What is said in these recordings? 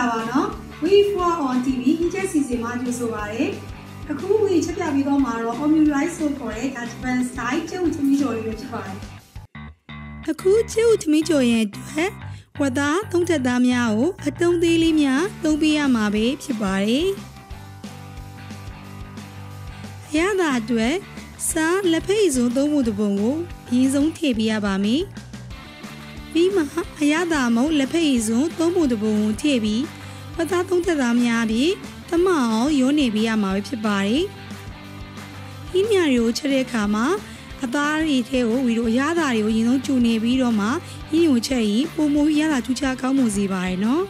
လာပါနော် We for on TV ဟင်းချက်စီစဉ်မှာကြိုဆိုပါရစေအခုဝင်ချက်ပြပြီးတော့မှာတော့ Omurice ဆိုခေါ်တဲ့ Japan style ကျုပ်သမီးကျော်လေးပဲဖြစ်ပါတယ်အခုကျုပ်သမီးကျော်ရဲ့အတွက်ဝတ်သားသုံးထက်သားများကိုအတုံးသေးလေးများသုံးပေးရမှာပဲဖြစ်ပါတယ်အရသာအတွက်စားလက်ဖိတ်စုံသုံးမှုတစ်ပုံကိုအရင်ဆုံးထည့်ပေးရပါမယ် ပြီးမှအရသာမုံလက်ဖိတ်စုံသုံးမှုတစ်ပုံကိုထည့်ပြီးဝတ်သားသုံးထက်သားများပြီးသမအောင်ရိုးနေပေးရမှာပဲဖြစ်ပါတယ်ဟင်းမြတွေကိုချက်တဲ့အခါမှာအသားတွေထဲကိုဝီတို့အရသာတွေကိုအရင်ဆုံးကျူနေပြီးတော့မှဟင်းကိုချက်ရင်ပုံမူရတာထူးခြားကောင်းမှုစေပါတယ်နော်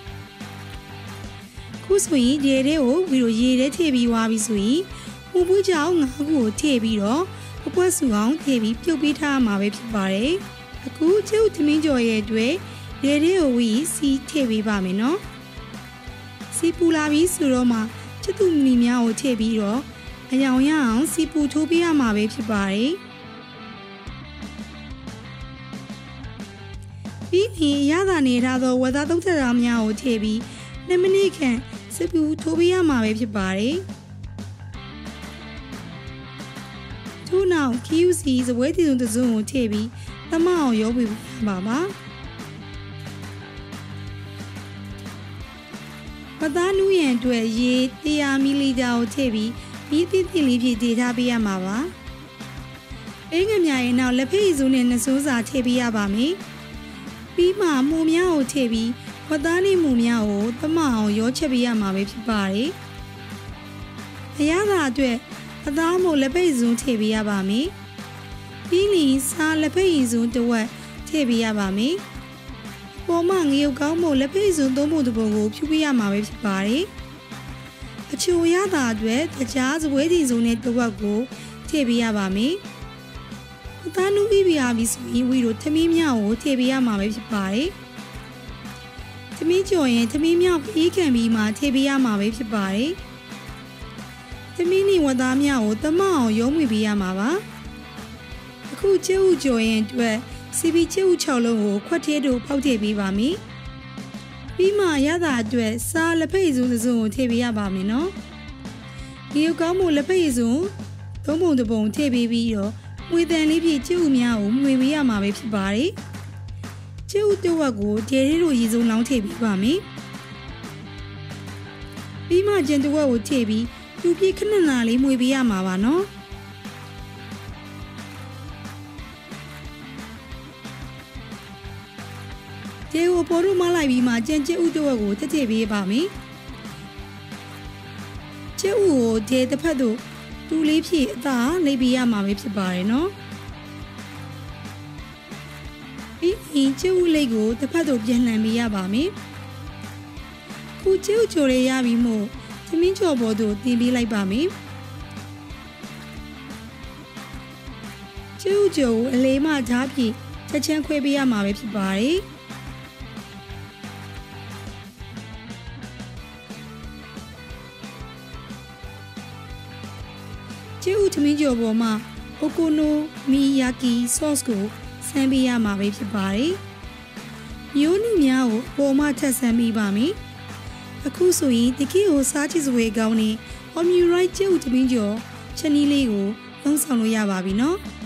ခုဆိုရင်ရေထဲကိုဝီတို့ရေထဲထည့်ပြီးွားပြီးဆိုရင်ပူပူးကြောင်ငါးခုကိုထည့်ပြီးတော့အပွက်စုအောင်ထည့်ပြီးပြုတ်ပေးထားမှာပဲဖြစ်ပါတယ် အခုကျုပ်သမင်းကြော်ရဲ့အတွက်ရေထဲကိုဝီစီထည့်ပေးပါမယ်နော်စီပူလာပြီးဆိုတော့မှချစ်သူမီများကိုထည့်ပြီးတော့အယောင်ရအောင်စီပူထိုးပေးရမှာပဲဖြစ်ပါတယ်ပြီးရင်ရတာနေထားသောဝက်သားသုံးချက်သားများကိုထည့်ပြီး2မိနစ်ခန့်စပူထိုးပေးရမှာပဲဖြစ်ပါတယ်ထို့နောက် QC စပွဲတီစုံတစုံကိုထည့်ပြီး သမအောင်ရောပြီးရပါပါပသားနူးရန်အတွက်ရေ100မီလီလီတာကိုထည့်ပြီးမီးတိတိလေးဖြည့်တည်ထားပေးရမှာပါ။အင်းငမြရဲ့နောက်လက်ဖိတ်စုံနဲ့နှစိုးစာထည့်ပေးရပါမယ်။ပြီးမှမှုများကိုထည့်ပြီးဝတ်သားနဲ့မှုများကိုသမအောင်ရောချက်ပေးရမှာပဲဖြစ်ပါတယ်။အရသာအတွက်အသားမို့လက်ပိတ်စုံထည့်ပေးရပါမယ်။ ပြီးလီစားလက်ပိတ်စုံတစ်ဝက်ထည့်ပေးရပါမယ်။ပေါ်မငရုတ်ကောင်းမို့လက်ပိတ်စုံသုံးဖို့တပုံကိုဖြူပေးရမှာပဲဖြစ်ပါတယ်။အချိုရတာအတွက်တကြားစပွဲတီစုံနဲ့တစ်ဝက်ကိုထည့်ပေးရပါမယ်။အသားနူးပြီးပြရပြီဆိုရင်ဝီတို့သမီးမြောက်ကိုထည့်ပေးရမှာပဲဖြစ်ပါတယ်။သမီးကျော်ရင်သမီးမြောက်ပြီးခံပြီးမှထည့်ပေးရမှာပဲဖြစ်ပါတယ်။သမီးနေဝသားမြောက်ကိုသမအောင်ရုံးမိပေးရမှာပါ။ အခုချစ်ဦးကျော်ရင်အတွက်စီပီချစ်ဦး6လုံးကိုခွက်သေးတို့ဖောက်ထည့်ပေးပါမယ်။ပြီးမှရတာအတွက်စားလက်ဖက်ရည်စုံစုံကိုထည့်ပေးရပါမယ်နော်။ဒီကောင်းမှုလက်ဖက်ရည်စုံသုံးပုံတစ်ပုံထည့်ပေးပြီးတော့ငွေတန်လေးပြည့်ကျုပ်များကိုငွေပေးရမှာပဲဖြစ်ပါတယ်။ကျုပ်တဝက်ကိုဒဲရီတို့ရေစုံလောင်းထည့်ပေးပါမယ်။ပြီးမှကျန်တဝက်ကိုထည့်ပြီးပြူပြည့်ခဏနာလေးငွေပေးရမှာပါနော်။ ကျေကိုပေါ်တို့မလိုက်ပြီးမှကြံကျဲဥတဝက်ကိုတက်ထည့်ပေးပါမယ်။ကျဲဥကိုဒေတစ်ဖက်သို့တူလေးဖြည့်အသာနေပြရမှာပဲဖြစ်ပါတယ်နော်ပြီးရင်ကျုပ်လိတ်ကိုတစ်ဖက်သို့ပြန်လှန်ပေးရပါမယ်ခုကျုပ်ချိုလေးရပြီမို့သမင်းကျော်ပေါ်သို့တင်ပေးလိုက်ပါမယ်ကျုပ်ချိုအလေးမှကြားဖြည့်ချက်ချင်းခွဲပေးရမှာပဲဖြစ်ပါတယ် ကျေးဥသမင်းကျော်ပေါ်မှာအိုကိုနိုမီယာကီဆော့စ်ကိုဆန်းပေးရမှာပဲဖြစ်ပါတယ်။မျိုးနုများကိုပေါ်မှထပ်ဆန်းပေးပါမယ်။အခုဆိုရင်တကီကိုစားချစ်စဝေကောင်းနေ Omurite ကျေးဥသမင်းကျော်ချက်နီးလေးကိုသုံးဆောင်လို့ရပါပြီနော်။